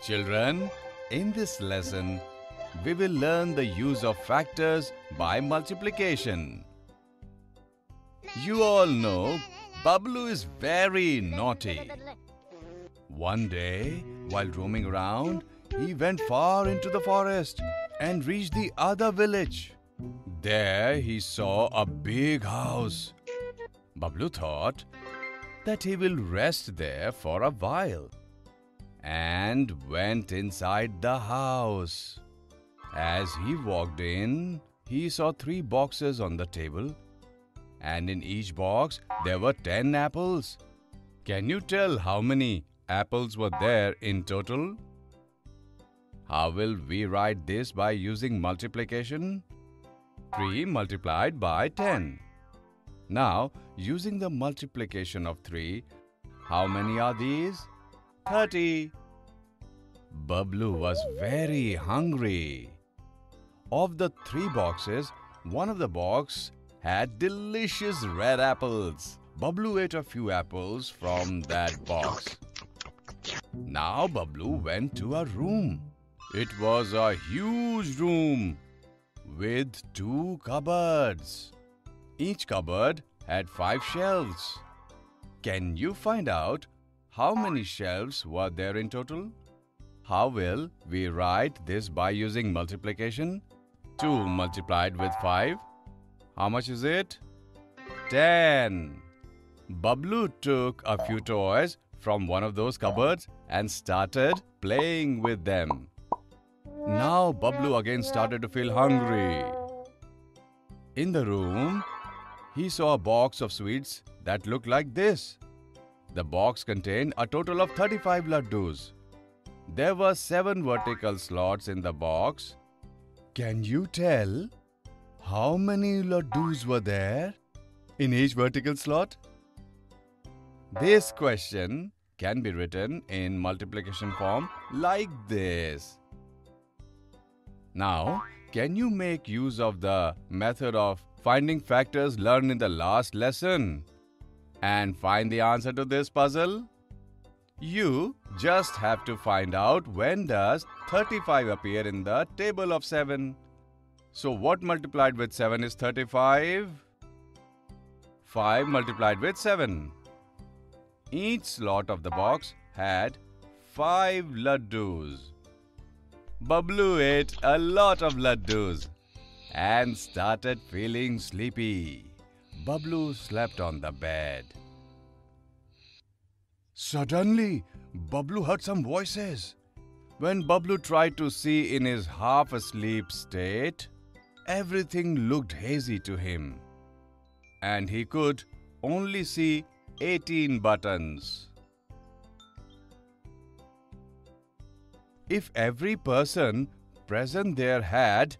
Children, in this lesson, we will learn the use of factors by multiplication. You all know Bablu is very naughty. One day, while roaming around, he went far into the forest and reached the other village. There he saw a big house. Bablu thought that he will rest there for a while and went inside the house. As he walked in, he saw three boxes on the table, and in each box there were ten apples. Can you tell how many apples were there in total? How will we write this by using multiplication? 3 multiplied by 10. Now, using the multiplication of 3, how many are these? 30. Bablu was very hungry. Of the three boxes, one of the box had delicious red apples. Bablu ate a few apples from that box. Now Bablu went to a room. It was a huge room with two cupboards. Each cupboard had five shelves. Can you find out how many shelves were there in total? How will we write this by using multiplication? 2 multiplied with 5. How much is it? 10. Bablu took a few toys from one of those cupboards and started playing with them. Now Bablu again started to feel hungry. In the room, he saw a box of sweets that looked like this. The box contained a total of 35 laddus. There were 7 vertical slots in the box. Can you tell how many laddus were there in each vertical slot? This question can be written in multiplication form like this. Now, can you make use of the method of finding factors learned in the last lesson and find the answer to this puzzle? You just have to find out when does 35 appear in the table of 7. So what multiplied with 7 is 35? 5 multiplied with 7. Each slot of the box had 5 laddus. Bablu ate a lot of laddus and started feeling sleepy. Bablu slept on the bed. Suddenly, Bablu heard some voices. When Bablu tried to see in his half asleep state, everything looked hazy to him, and he could only see 18 buttons. If every person present there had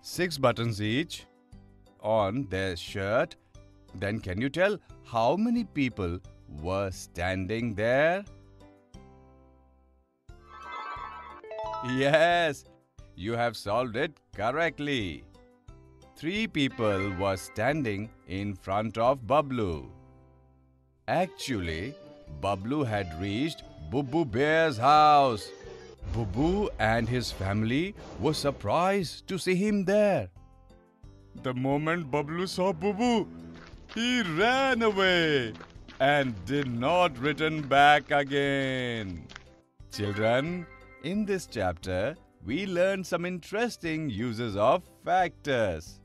6 buttons each on their shirt, then can you tell how many people were standing there? Yes, you have solved it correctly. Three people were standing in front of Bablu. Actually, Bablu had reached Bubu Bear's house. Bubu and his family were surprised to see him there. The moment Bablu saw Bubu, he ran away and did not return back again. Children, in this chapter, we learned some interesting uses of factors.